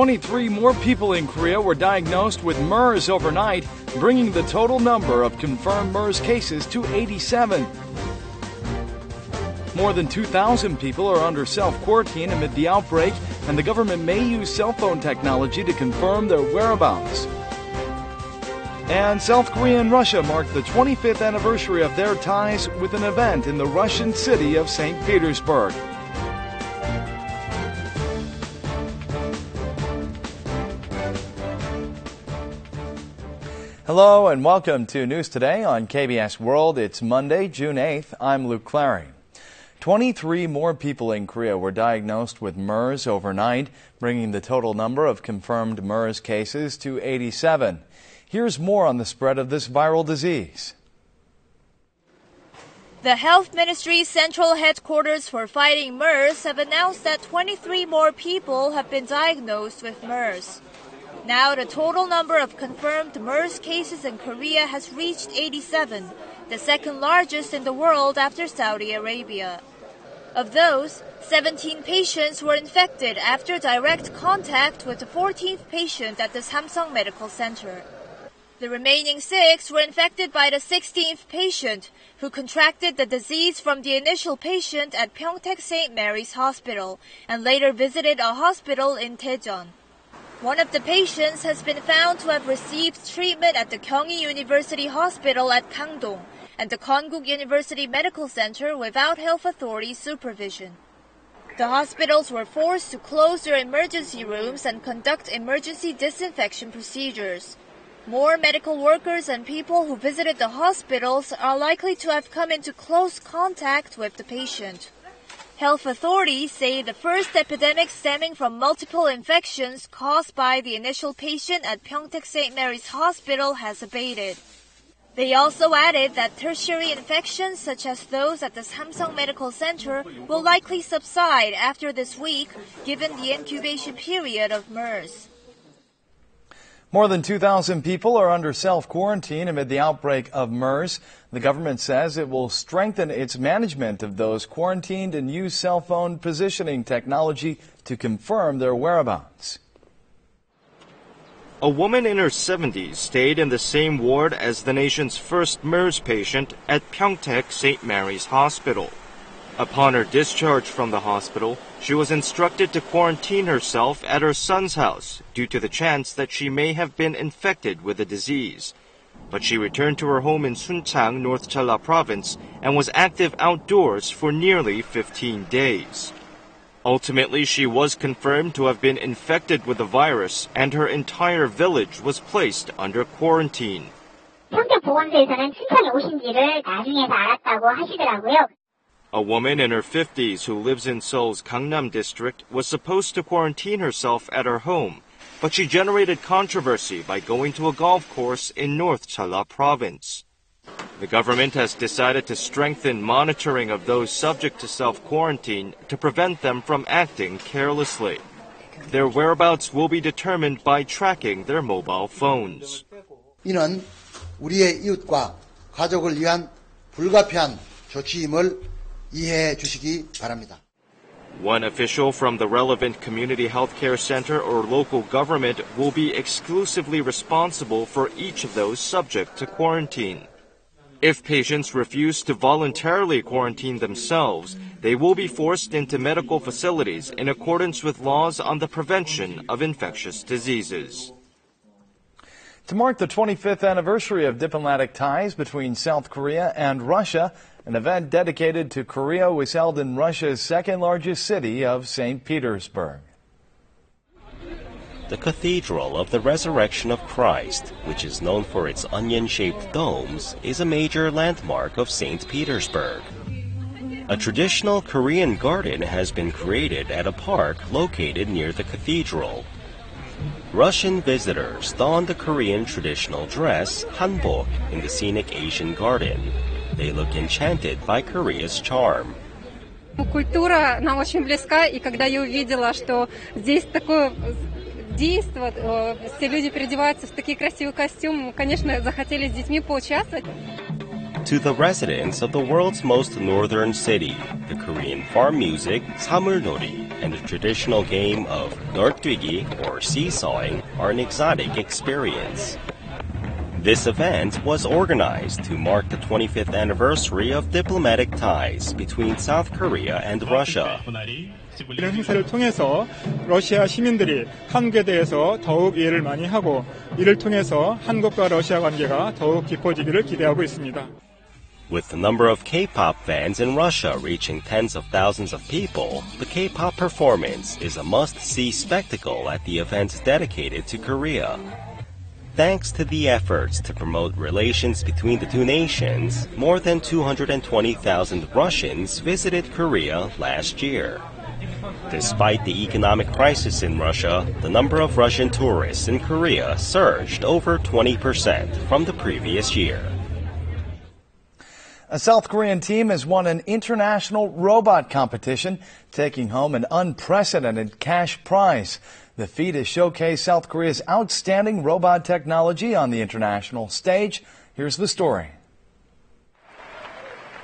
23 more people in Korea were diagnosed with MERS overnight, bringing the total number of confirmed MERS cases to 87. More than 2,000 people are under self quarantine amid the outbreak, and the government may use cell phone technology to confirm their whereabouts. And South Korea and Russia marked the 25th anniversary of their ties with an event in the Russian city of St. Petersburg. Hello and welcome to News Today on KBS World. It's Monday, June 8th. I'm Luke Clary. 23 more people in Korea were diagnosed with MERS overnight, bringing the total number of confirmed MERS cases to 87. Here's more on the spread of this viral disease. The Health Ministry's central headquarters for fighting MERS have announced that 23 more people have been diagnosed with MERS. Now the total number of confirmed MERS cases in Korea has reached 87, the second largest in the world after Saudi Arabia. Of those, 17 patients were infected after direct contact with the 14th patient at the Samsung Medical Center. The remaining six were infected by the 16th patient, who contracted the disease from the initial patient at Pyeongtaek St. Mary's Hospital and later visited a hospital in Daejeon. One of the patients has been found to have received treatment at the Kyunghee University Hospital at Gangdong and the Konkuk University Medical Center without health authority supervision. The hospitals were forced to close their emergency rooms and conduct emergency disinfection procedures. More medical workers and people who visited the hospitals are likely to have come into close contact with the patient. Health authorities say the first epidemic stemming from multiple infections caused by the initial patient at Pyeongtaek St. Mary's Hospital has abated. They also added that tertiary infections such as those at the Samsung Medical Center will likely subside after this week given the incubation period of MERS. More than 2,000 people are under self quarantine amid the outbreak of MERS. The government says it will strengthen its management of those quarantined and use cell phone positioning technology to confirm their whereabouts. A woman in her 70s stayed in the same ward as the nation's first MERS patient at Pyeongtaek St. Mary's Hospital. Upon her discharge from the hospital, she was instructed to quarantine herself at her son's house due to the chance that she may have been infected with the disease. But she returned to her home in Sunchang, North Cholla province, and was active outdoors for nearly 15 days. Ultimately, she was confirmed to have been infected with the virus, and her entire village was placed under quarantine. A woman in her 50s who lives in Seoul's Gangnam district was supposed to quarantine herself at her home, but she generated controversy by going to a golf course in North Jeolla province. The government has decided to strengthen monitoring of those subject to self-quarantine to prevent them from acting carelessly. Their whereabouts will be determined by tracking their mobile phones. 이는 우리의 이웃과 가족을 위한 불가피한 조치임을 이해해 주시기 바랍니다. One official from the relevant community healthcare center or local government will be exclusively responsible for each of those subject to quarantine. If patients refuse to voluntarily quarantine themselves, they will be forced into medical facilities in accordance with laws on the prevention of infectious diseases. To mark the 25th anniversary of diplomatic ties between South Korea and Russia, an event dedicated to Korea was held in Russia's second largest city of St. Petersburg. The Cathedral of the Resurrection of Christ, which is known for its onion shaped domes, is a major landmark of St. Petersburg. A traditional Korean garden has been created at a park located near the cathedral. Russian visitors don the Korean traditional dress, hanbok, in the scenic Asian garden they look enchanted by Korea's charm. Культура нам очень близка, и когда я увидела, что здесь такое действо, э, все люди переодеваются в такие красивые костюмы, конечно, захотели с детьми поучаствовать. To the residents of the world's most northern city, the Korean farm music, samulnori, and the traditional game of neolttwigi, or seesawing, are an exotic experience. This event was organized to mark the 25th anniversary of diplomatic ties between South Korea and Russia. 이런 행사를 통해서 러시아 시민들이 한국에 대해서 더욱 이해를 많이 하고 이를 통해서 한국과 러시아 관계가 더욱 깊어지기를 기대하고 있습니다. With the number of K-pop fans in Russia reaching tens of thousands of people, the K-pop performance is a must-see spectacle at the event dedicated to Korea. Thanks to the efforts to promote relations between the two nations, more than 220,000 Russians visited Korea last year. Despite the economic crisis in Russia, the number of Russian tourists in Korea surged over 20% from the previous year. A South Korean team has won an international robot competition, taking home an unprecedented cash prize. The feat is showcase South Korea's outstanding robot technology on the international stage. Here's the story.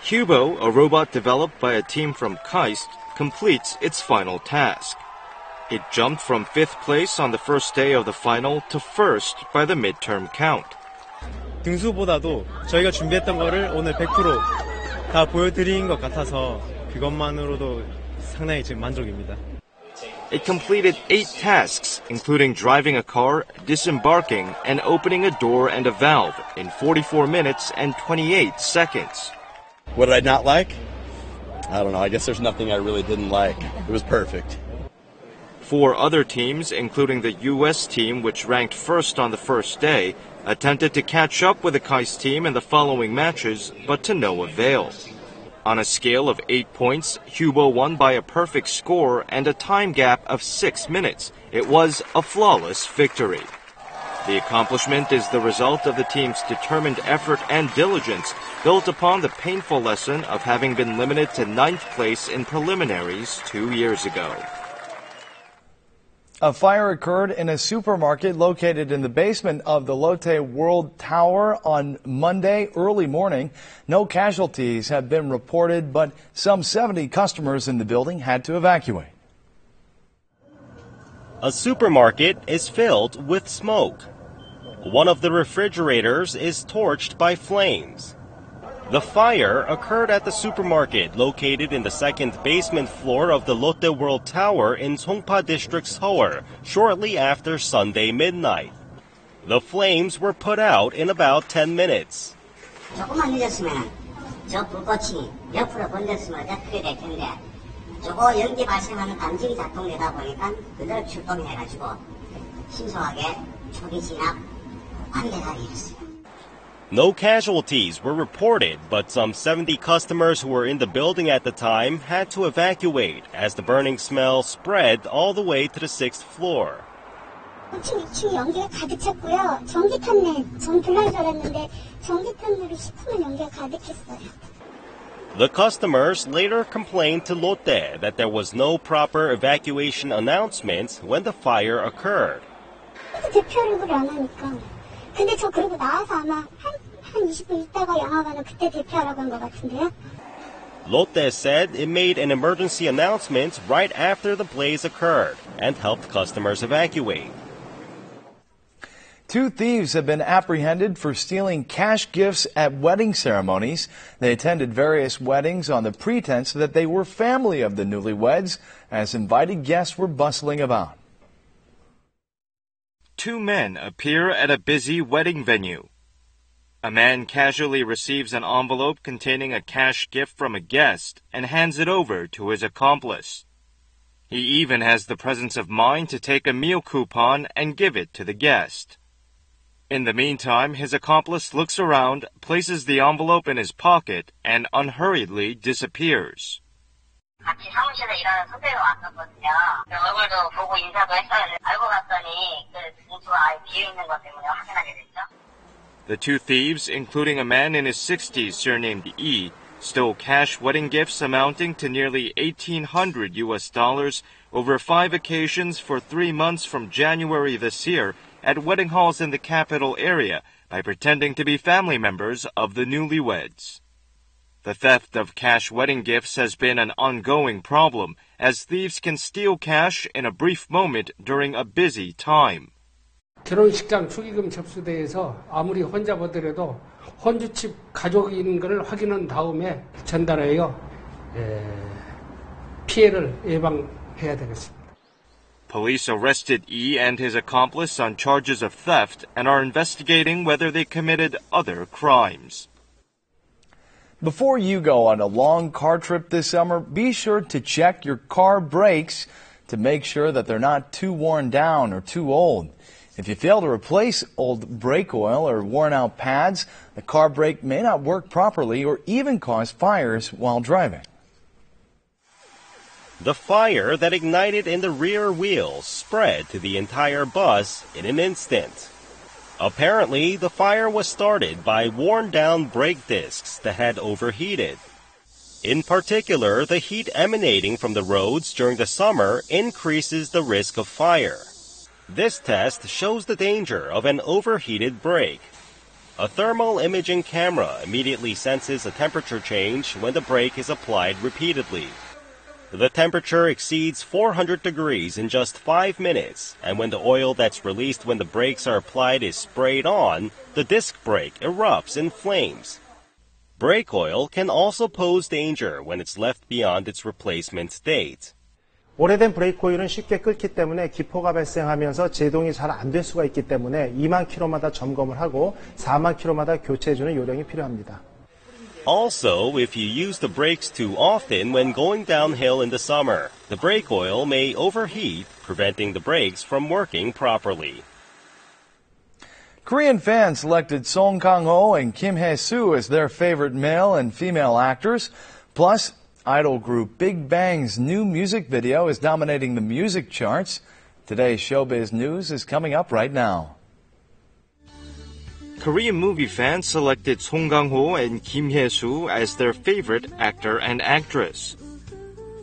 Hubo, a robot developed by a team from KAIST, completes its final task. It jumped from fifth place on the first day of the final to first by the midterm count. 등수보다도 저희가 준비했던 오늘 100%다 보여드린 것 같아서 그것만으로도 상당히 지금 만족입니다. It completed eight tasks, including driving a car, disembarking, and opening a door and a valve in 44 minutes and 28 seconds. What did I not like? I don't know. I guess there's nothing I really didn't like. It was perfect. Four other teams, including the U.S. team, which ranked first on the first day, attempted to catch up with the KAIST team in the following matches, but to no avail. On a scale of 8 points, Hubo won by a perfect score and a time gap of 6 minutes. It was a flawless victory. The accomplishment is the result of the team's determined effort and diligence, built upon the painful lesson of having been limited to ninth place in preliminaries two years ago. A fire occurred in a supermarket located in the basement of the Lotte World Tower on Monday early morning. No casualties have been reported, but some 70 customers in the building had to evacuate. A supermarket is filled with smoke. One of the refrigerators is torched by flames. The fire occurred at the supermarket located in the second basement floor of the Lotte World Tower in Songpa District, Seoul, shortly after Sunday midnight. The flames were put out in about 10 minutes. 조금만 늦었으면 저 불꽃이 옆으로 번졌으면 더 크게 될 텐데 저거 연기 발생하는 감지기 작동되다 보니까 그대로 출동해가지고 신속하게 초기 진압 안전하게 이뤘어요. No casualties were reported, but some 70 customers who were in the building at the time had to evacuate as the burning smell spread all the way to the sixth floor. 1층, 2층 연기가 가득 찼고요. 전기탄내, 전 불날 줄 알았는데 전기탄내로 시커먼 연기가 가득했어요. The customers later complained to Lotte that there was no proper evacuation announcement when the fire occurred. 대표 얼굴을 안 하니까. 근데 저 그러고 나와서 아마 한, 한 20분 있다가 영화관은 그때 대표하라고 한 것 같은데요. Lotte said it made an emergency announcement right after the blaze occurred and helped customers evacuate. Two thieves have been apprehended for stealing cash gifts at wedding ceremonies. They attended various weddings on the pretense that they were family of the newlyweds as invited guests were bustling about. Two men appear at a busy wedding venue. A man casually receives an envelope containing a cash gift from a guest and hands it over to his accomplice. He even has the presence of mind to take a meal coupon and give it to the guest. In the meantime, his accomplice looks around, places the envelope in his pocket, and unhurriedly disappears. 같이 사무실에 일하는 선배가 왔었거든요. 그 얼굴도 보고 인사도 했었는데 알고 봤더니 그 봉투가 아예 비어 있는 것 때문에 확인하게 됐죠. The two thieves, including a man in his 60s surnamed E, stole cash wedding gifts amounting to nearly 1800 US dollars over five occasions for three months from January this year at wedding halls in the capital area by pretending to be family members of the newlyweds. The theft of cash wedding gifts has been an ongoing problem as thieves can steal cash in a brief moment during a busy time. 결혼식장 축의금 접수대에서 아무리 혼자 보더라도 혼주집 가족인 것을 확인한 다음에 전달하여 피해를 예방해야 되겠습니다. Police arrested E and his accomplice on charges of theft and are investigating whether they committed other crimes. Before you go on a long car trip this summer, be sure to check your car brakes to make sure that they're not too worn down or too old. If you fail to replace old brake oil or worn out pads, the car brake may not work properly or even cause fires while driving. The fire that ignited in the rear wheel spread to the entire bus in an instant. Apparently, the fire was started by worn down brake discs that had overheated. In particular, the heat emanating from the roads during the summer increases the risk of fire. This test shows the danger of an overheated brake. A thermal imaging camera immediately senses a temperature change when the brake is applied repeatedly. The temperature exceeds 400 degrees in just 5 minutes, and when the oil that's released when the brakes are applied is sprayed on, the disc brake erupts in flames. Brake oil can also pose danger when it's left beyond its replacement date. 오래된 브레이크 오일은 쉽게 끓기 때문에 기포가 발생하면서 제동이 잘 안 될 수가 있기 때문에 2만 킬로마다 점검을 하고 4만 킬로마다 교체해주는 요령이 필요합니다. Also, if you use the brakes too often when going downhill in the summer, the brake oil may overheat, preventing the brakes from working properly. Korean fans selected Song Kang-ho and Kim Hye-soo as their favorite male and female actors. Plus, idol group Big Bang's new music video is dominating the music charts. Today's showbiz news is coming up right now. Korean movie fans selected Song Kang-ho and Kim Hye-soo as their favorite actor and actress.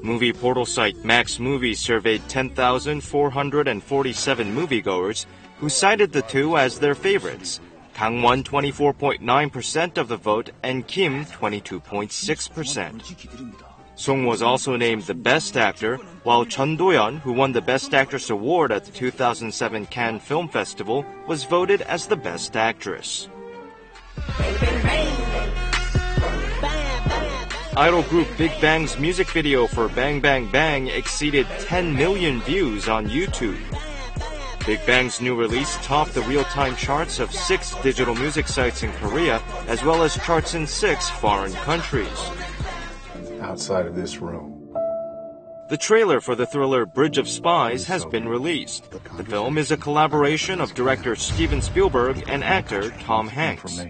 Movie portal site Max Movies surveyed 10,447 moviegoers who cited the two as their favorites. Kang won 24.9% of the vote and Kim 22.6%. Song was also named the Best Actor, while Chun Do-yeon, who won the Best Actress award at the 2007 Cannes Film Festival, was voted as the Best Actress. Idol group Big Bang's music video for Bang Bang Bang exceeded 10 million views on YouTube. Big Bang's new release topped the real-time charts of six digital music sites in Korea, as well as charts in six foreign countries outside of this room. The trailer for the thriller Bridge of Spies has been released. The film is a collaboration of director Steven Spielberg and actor Tom Hanks.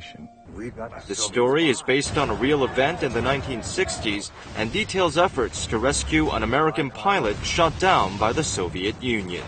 The story is based on a real event in the 1960s and details efforts to rescue an American pilot shot down by the Soviet Union.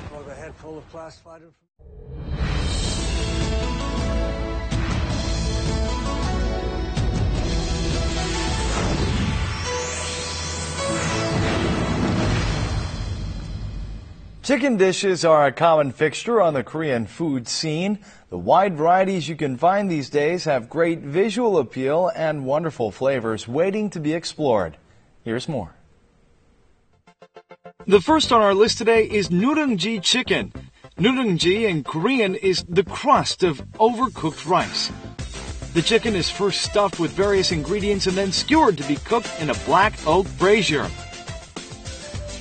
Chicken dishes are a common fixture on the Korean food scene. The wide varieties you can find these days have great visual appeal and wonderful flavors waiting to be explored. Here's more. The first on our list today is nureungji chicken. Nureungji in Korean is the crust of overcooked rice. The chicken is first stuffed with various ingredients and then skewered to be cooked in a black oak brazier.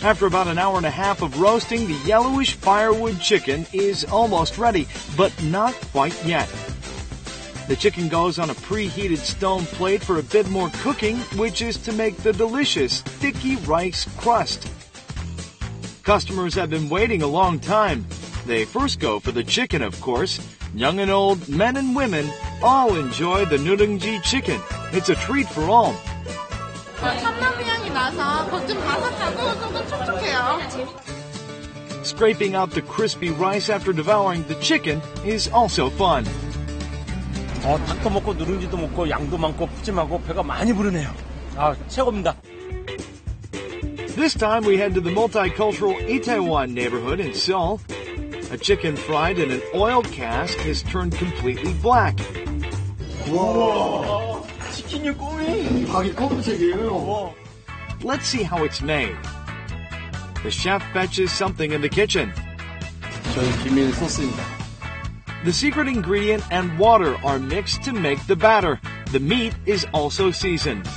After about an hour and a half of roasting, the yellowish firewood chicken is almost ready, but not quite yet. The chicken goes on a preheated stone plate for a bit more cooking, which is to make the delicious sticky rice crust. Customers have been waiting a long time. They first go for the chicken, of course. Young and old, men and women, all enjoy the nureungji chicken. It's a treat for all. Scraping out the crispy rice after devouring the chicken is also fun. 어, 닭도 먹고 누룽지도 먹고 양도 많고 푸짐하고 배가 많이 부르네요. 아, 최고입니다. This time we head to the multicultural Itaewon neighborhood in Seoul. A chicken fried in an oil cask has turned completely black. 와, 치킨이 꿈이. 닭이 검은색이에요. Let's see how it's made. the chef fetches something in the kitchen. 저희 비밀 소스입니다. The secret ingredient and water are mixed to make the batter. The meat is also seasoned.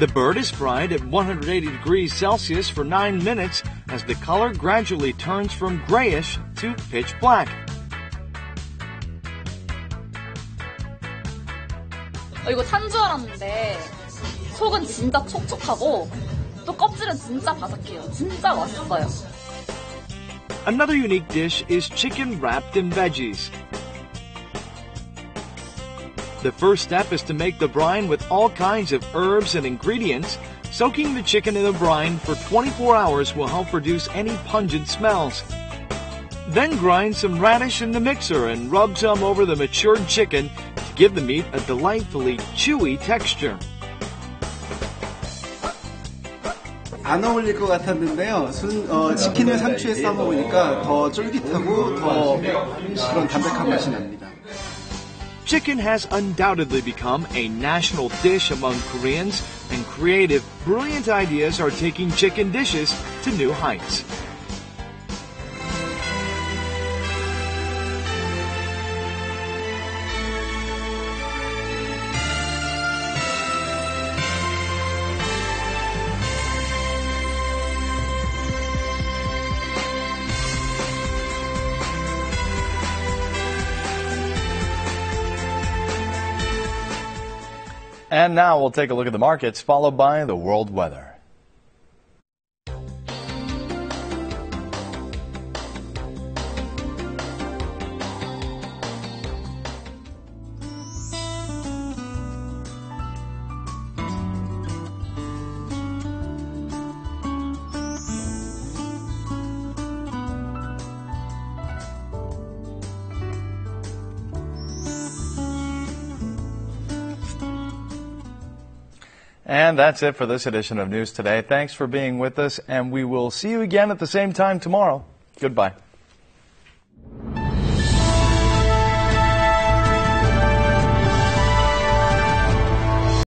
The bird is fried at 180 degrees Celsius for 9 minutes as the color gradually turns from grayish to pitch black. 이거 탄 줄 알았는데 속은 진짜 촉촉하고 또 껍질은 진짜 바삭해요. 진짜 맛있어요. Another unique dish is chicken wrapped in veggies. The first step is to make the brine with all kinds of herbs and ingredients. Soaking the chicken in the brine for 24 hours will help reduce any pungent smells. Then grind some radish in the mixer and rub some over the matured chicken to give the meat a delightfully chewy texture. 안 어울릴 것 같았는데요. 순, 어, 치킨을 상추에 싸 먹으니까 더 쫄깃하고 더 그런 담백한 맛이 납니다. Chicken has undoubtedly become a national dish among Koreans, and creative, brilliant ideas are taking chicken dishes to new heights. And now we'll take a look at the markets, followed by the world weather. And that's it for this edition of News Today. Thanks for being with us, and we will see you again at the same time tomorrow. Goodbye.